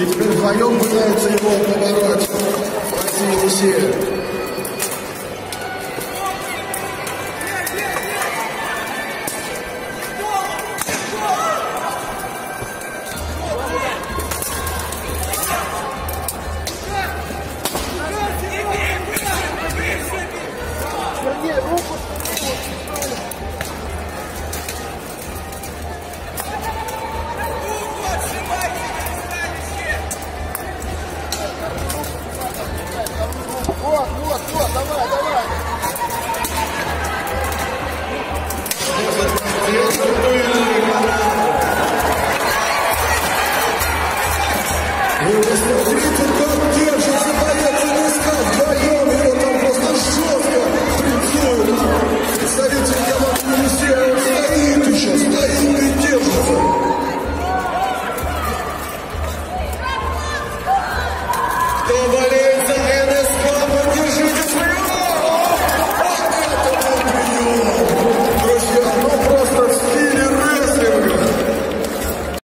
И теперь вдвоем пытаются его побороть. Então valeu!